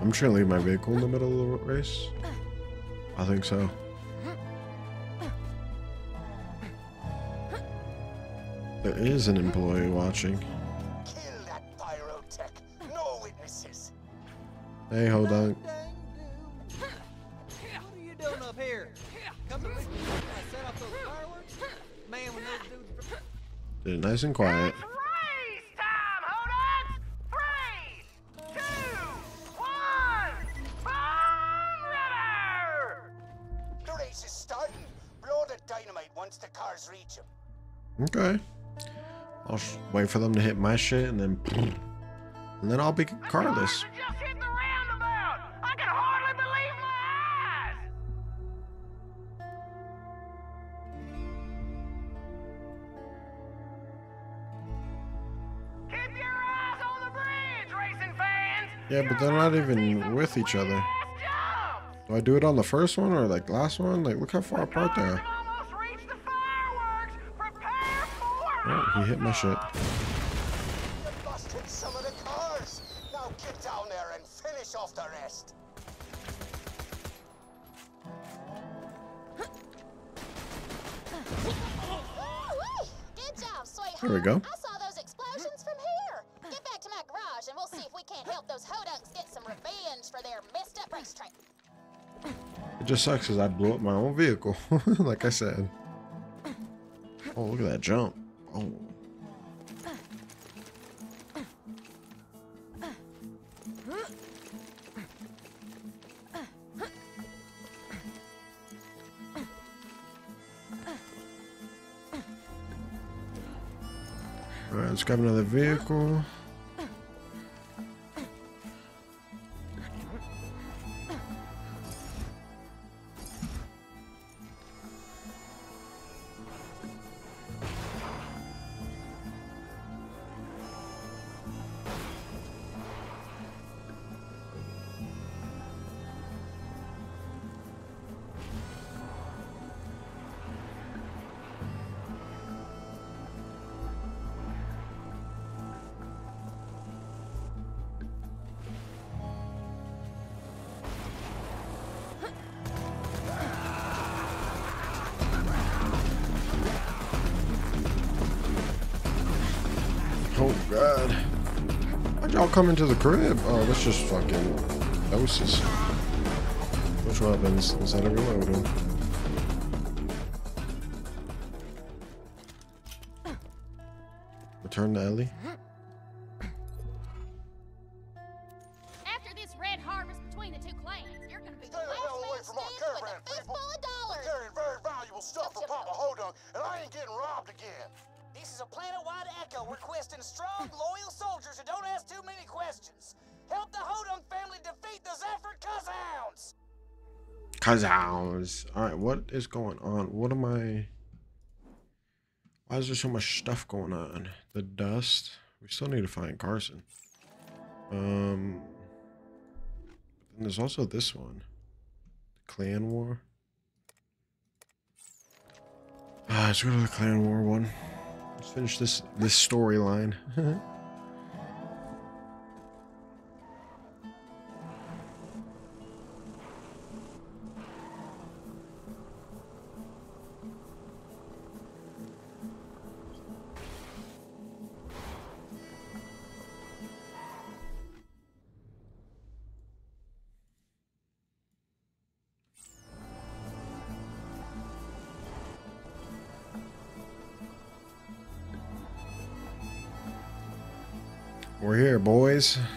I'm just gonna leave my vehicle in the middle of the race. I think so. There is an employee watching. Kill that pyrotech. No witnesses. Hey, hold on. What are you doing up here? Come to me. set off those fireworks? Man, when those dudes. Did it nice and quiet. For them to hit my shit and then, and then I'll be carless. Cars have just hit the roundabout! I can hardly believe my eyes! Keep your eyes on the bridge, racing fans! Yeah, but they're not even with each other. Do I do it on the first one or like last one? Like, look how far apart they are. have almost reached the fireworks! Prepare for Oh, he hit my shit. There we go. I saw those explosions from here. Get back to my garage and we'll see if we can't help those hodunks get some revenge for their messed up racetrack. It just sucks because I blew up my own vehicle, like I said. Oh, look at that jump. Oh. Alright, let's grab another vehicle. Come into the crib? Oh, that's just fucking doses. Which weapons? Is that a reloading? Return to Ellie. Kazows. Alright, what is going on? What am I. Why is there so much stuff going on? The dust. We still need to find Carson. Um. And there's also this one. The Clan War. Ah, let's go to the Clan War one. Let's finish this this storyline. We're here, boys.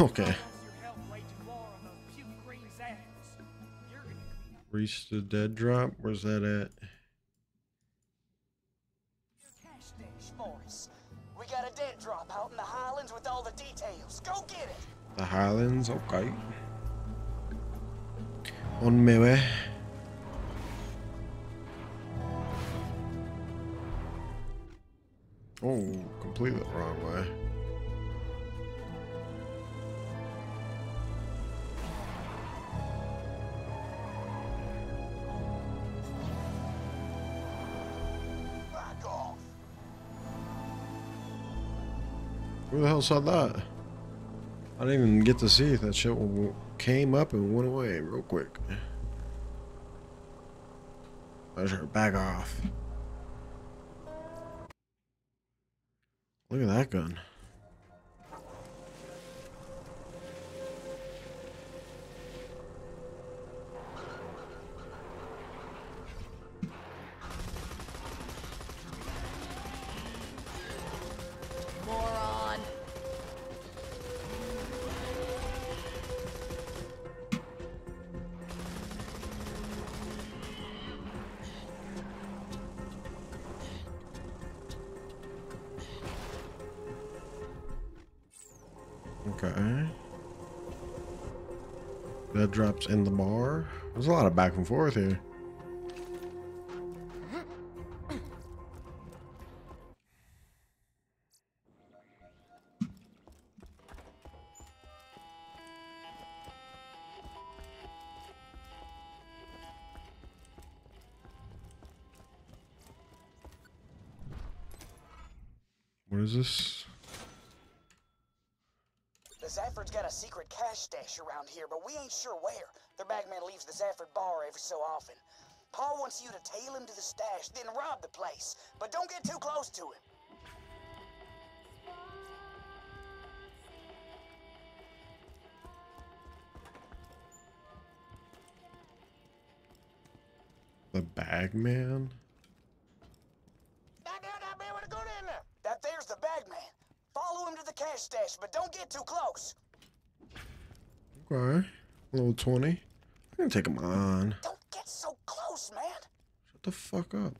Okay. Reach the dead drop. Where's that at? Oh, completely the wrong way. Back off. Who the hell saw that? I didn't even get to see if that shit came up and went away real quick. I should back off. Look at that gun. Okay. That drops in the bar. There's a lot of back and forth here. Around here, but we ain't sure where. Their bagman leaves the Zaford bar every so often. Paul wants you to tail him to the stash, then rob the place. But don't get too close to him. The bag man? That there, that man with a gun in there. That there's the bagman. Follow him to the cash stash, but don't get too close. Okay. Little 20. I can take him on. Don't get so close, man. Shut the fuck up.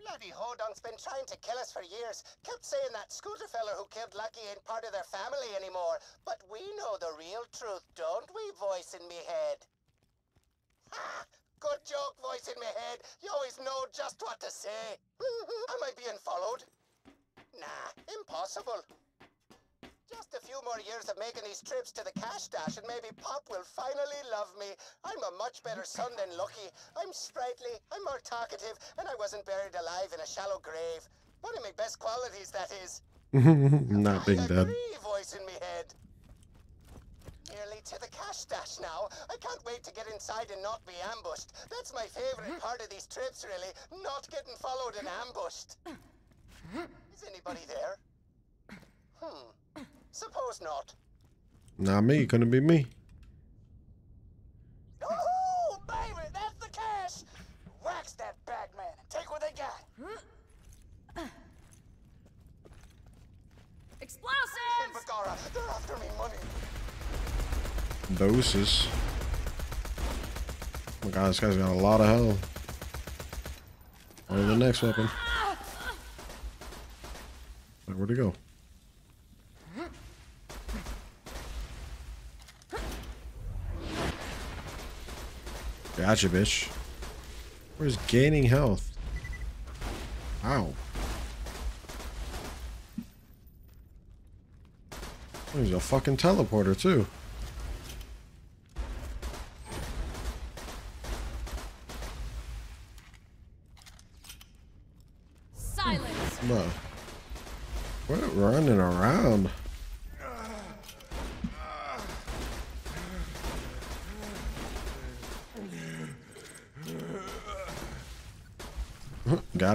Bloody Hodunk's been trying to kill us for years. Kept saying that scooter fella who killed Lucky ain't part of their family anymore. But we know the real truth, don't we, voice in me head? Ha! Good joke, voice in me head. You always know just what to say. Am I being followed? Nah, impossible. Few more years of making these trips to the cash stash and maybe Pop will finally love me. I'm a much better son than Lucky. I'm sprightly, I'm more talkative, and I wasn't buried alive in a shallow grave. One of my best qualities, that is. Not Dad. agree, voice in me head. Nearly to the cash stash now. I can't wait to get inside and not be ambushed. That's my favorite part of these trips, really. Not getting followed and ambushed. Is anybody there? Hmm. Suppose not. Not me. Couldn't be me. Oh, baby, that's the cash. Wax that bagman and take what they got. Explosives! Bagara, they're after me money. Doses. Oh my god, this guy's got a lot of health. On to the next weapon. Where'd he go? Gotcha, bitch. Where's gaining health? Ow. There's a fucking teleporter, too.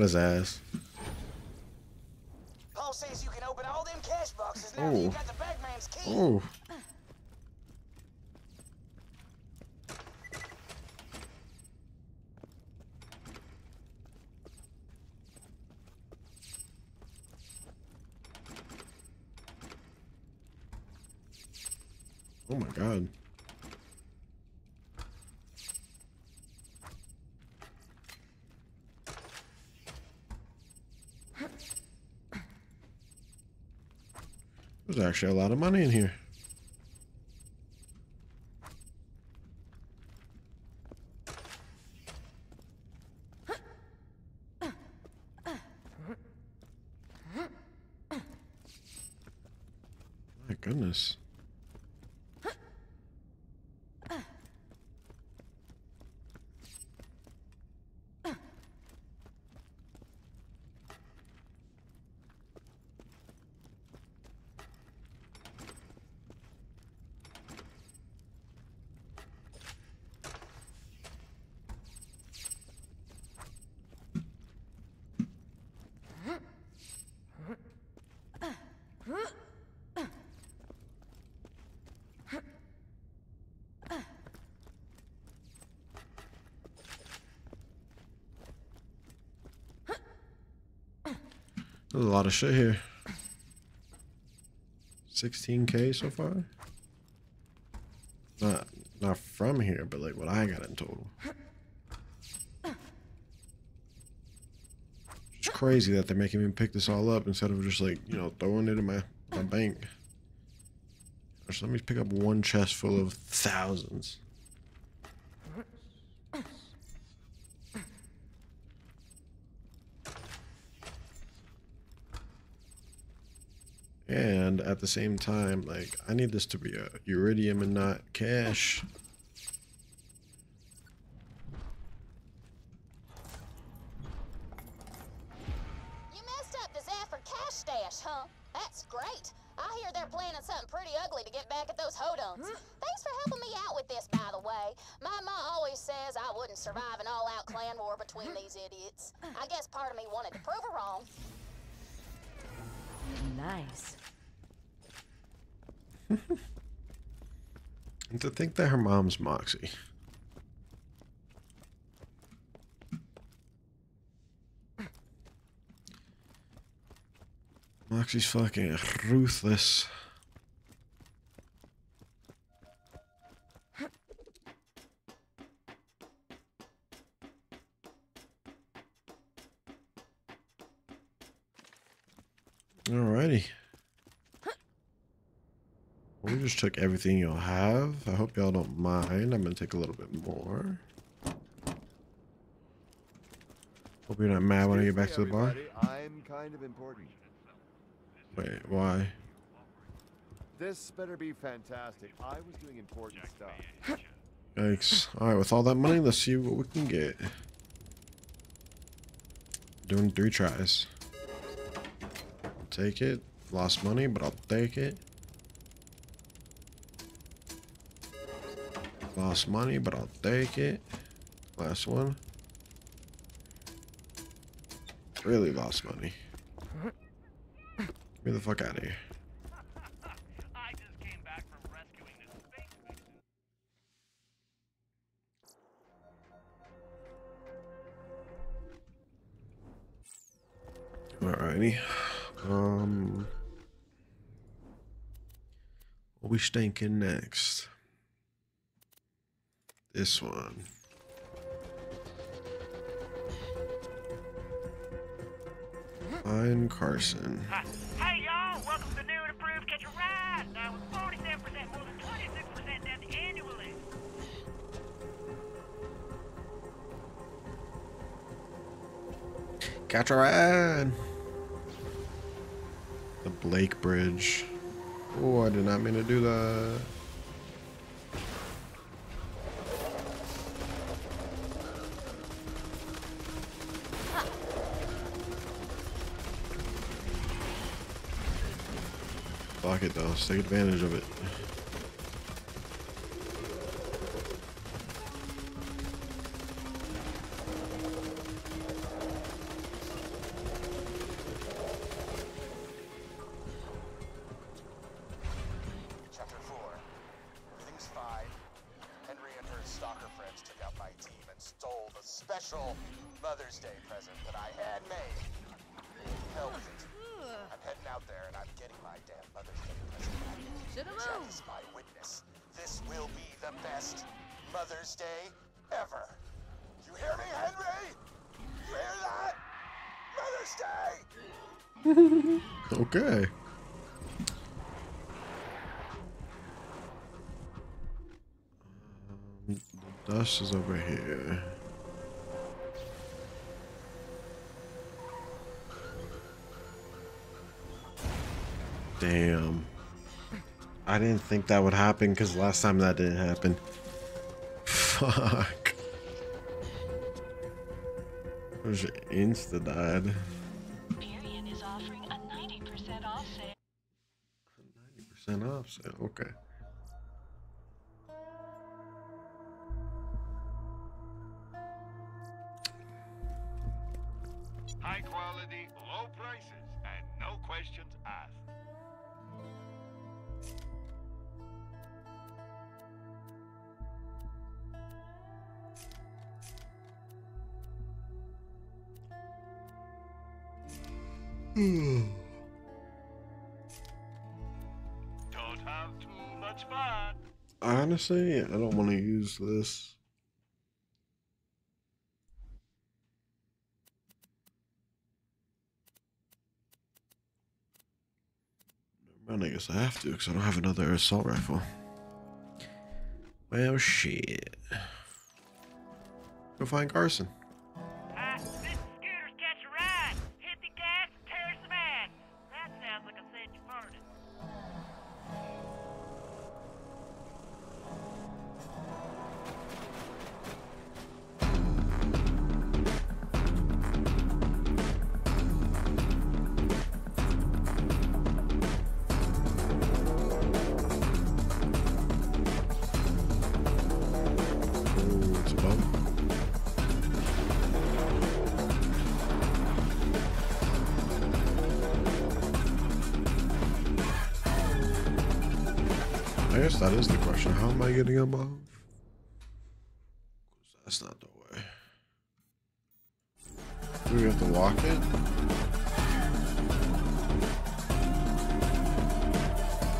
His ass. Paul says you can open all them cash boxes now that you got the bagman's key. Oh. Oh my god. There's actually a lot of money in here. My goodness. There's a lot of shit here. 16k so far? Not not from here, but like what I got in total. It's crazy that they're making me pick this all up instead of just like, you know, throwing it in my, my bank. Just let me pick up one chest full of thousands. And at the same time, like, I need this to be a Eridium and not cash. You messed up the Zaford cash stash, huh? That's great. I hear they're planning something pretty ugly to get back at those hodunks. Thanks for helping me out with this, by the way. My ma always says I wouldn't survive an all-out clan war between these idiots. I guess part of me wanted to prove her wrong. Nice. And to think that her mom's Moxxi. Moxxi's fucking ruthless. Alrighty. We just took everything you'll have. I hope y'all don't mind. I'm gonna take a little bit more. Hope you're not mad when I get back to the bar. I'm kind of important. Wait, why? This better be fantastic. I was doing important stuff. Yikes. Alright, with all that money, let's see what we can get. Doing three tries. I'll take it. Lost money, but I'll take it. Lost money, but I'll take it. Last one. Really lost money. Get the fuck out of here. Alrighty. Um. What we stinking next? This one. Fine Carson. Hi. Hey, y'all! Welcome to the new and improved Catch a Ride! Now with 47% more than 26% death annually. Catch a ride. The Blake Bridge. Oh, I did not mean to do that. That I had made. Hell with it. I'm heading out there and I'm getting my damn back. Jack is witness. This will be the best Mother's Day ever. You hear me, Henry? You hear that? Mother's Day! Okay. Um, the dust is over here. Damn. I didn't think that would happen because last time that didn't happen. Fuck. There's insta died. Period is offering a 90% off sale. 90% off sale. Okay. I don't want to use this. I guess I have to because I don't have another assault rifle. Well, shit. Go find Carson. Getting above? That's not the way. Do we have to walk it?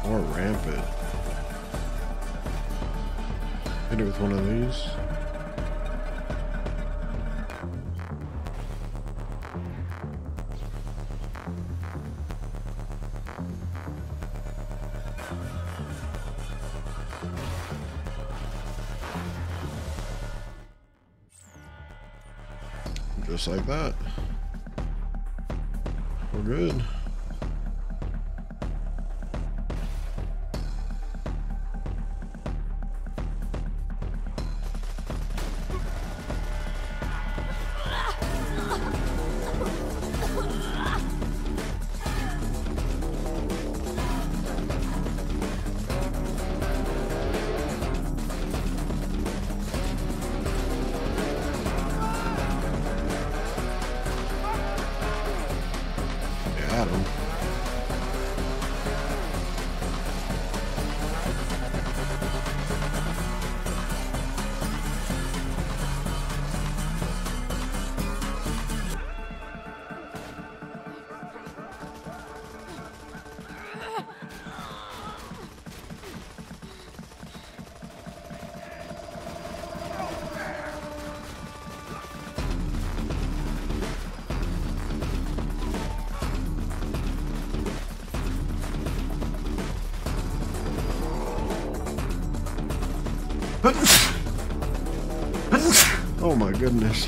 Or ramp it? Hit it with one of these. Just like that. We're good. Got goodness.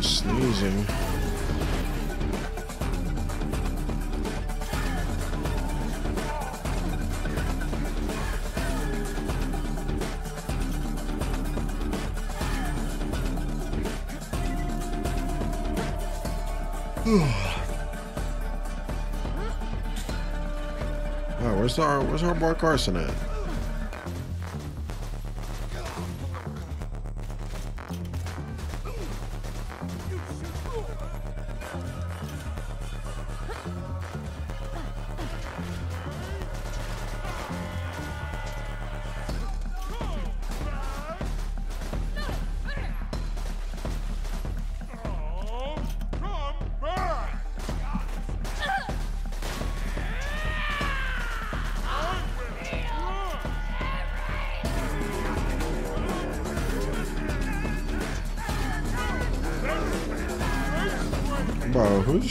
Sneezing. Oh, where's our where's our boy Carson at?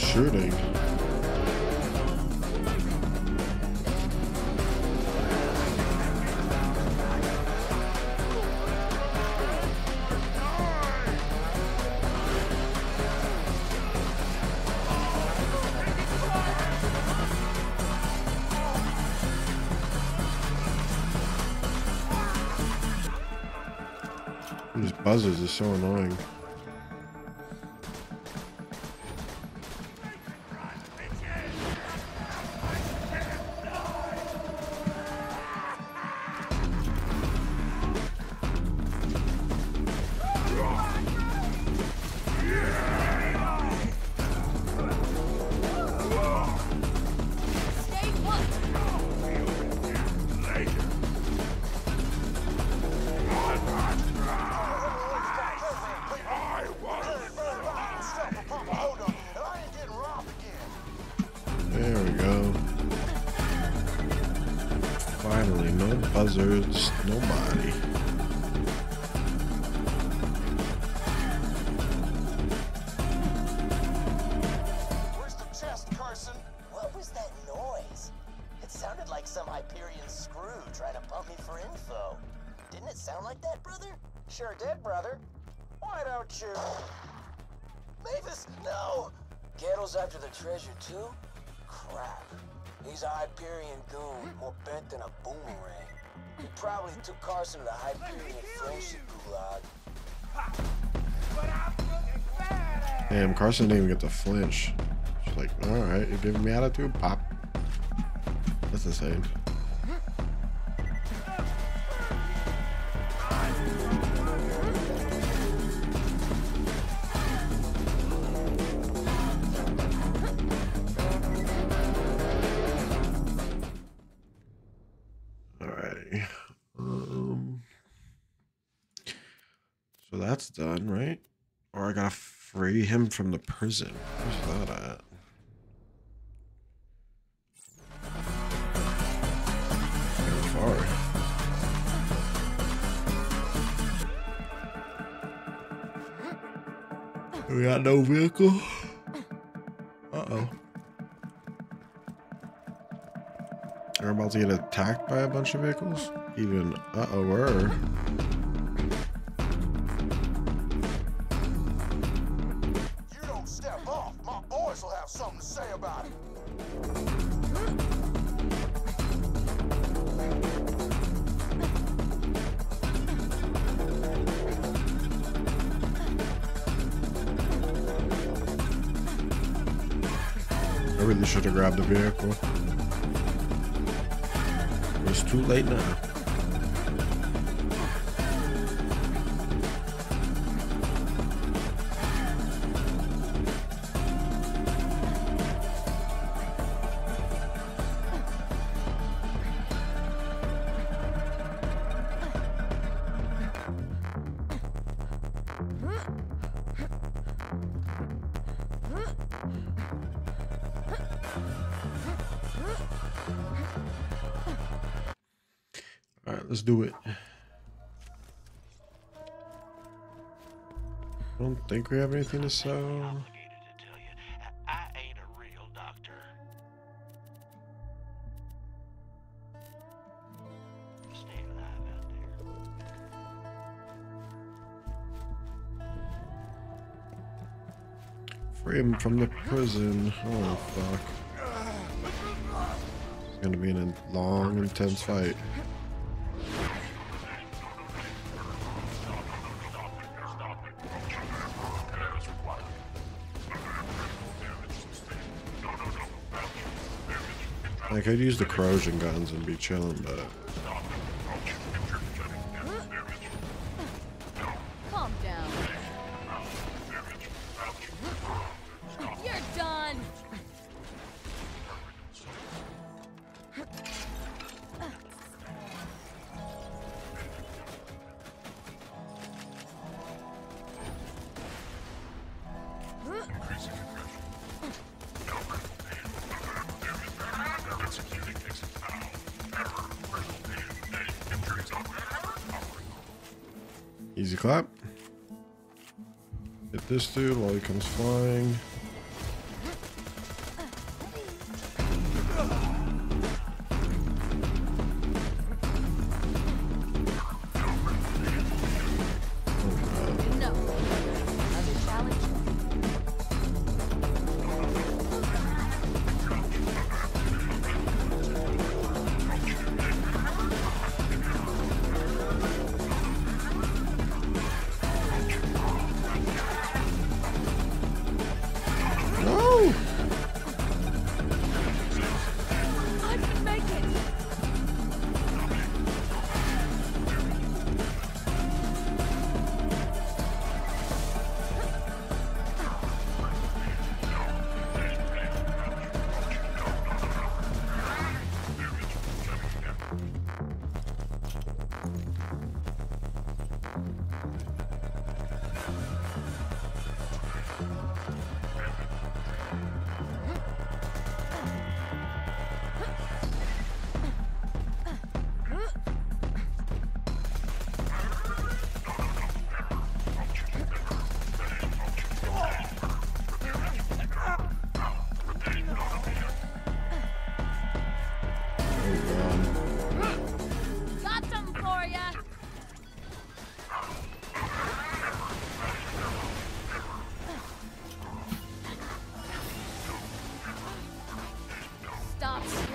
Who's shooting? These buzzers are so annoying. Because nobody. Carson didn't even get to flinch. She's like, alright, you're giving me attitude? Pop. That's insane. Um, so that's done, right? Or I gotta free him from the prison. Where's that at? We got no vehicle. Uh oh. We're about to get attacked by a bunch of vehicles? Even uh oh, we're. Really should have grabbed the vehicle. It's too late now. Think we have anything to sell. Obligated to tell you, I I ain't a real doctor. Stay alive out there. Free him from the prison. Oh fuck. It's gonna be a long, intense fight. Could use the corrosion guns and be chilling, but easy clap. Hit this dude while he comes flying.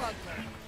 Butler.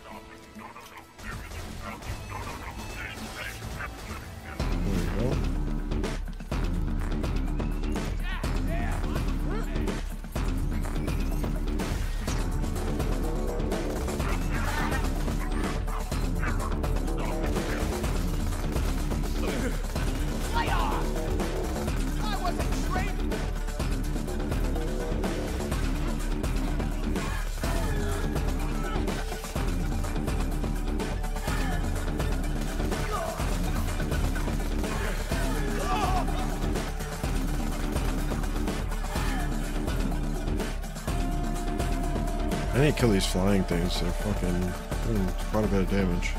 To kill these flying things. They're fucking doing quite a bit of damage.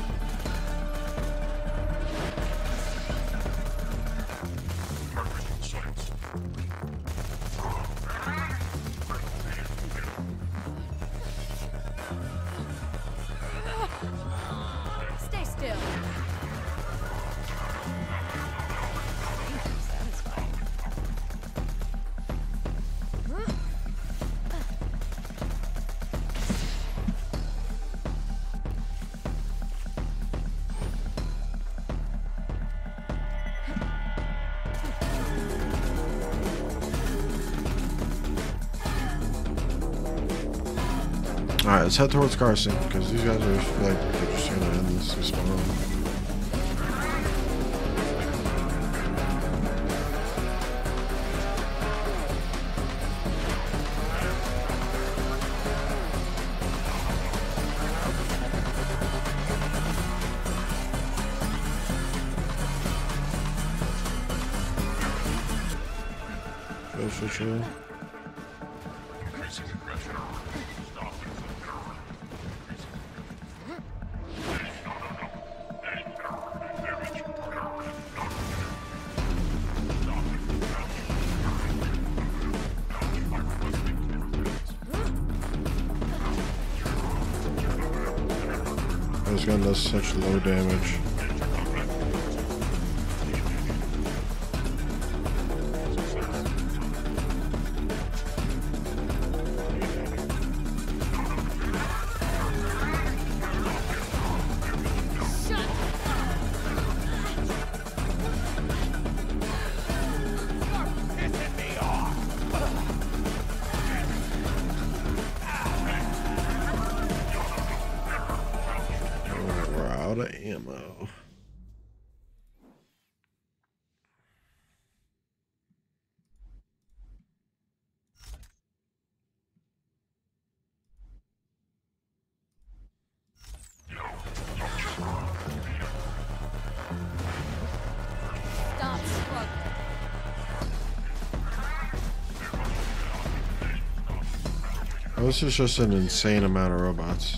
Let's head towards Carson, because these guys are like they're just gonna end this this spawn. Chill, chill, such low damage. This is just an insane amount of robots.